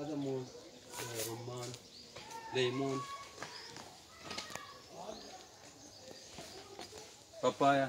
Other more uh, Roman, lemon, papaya.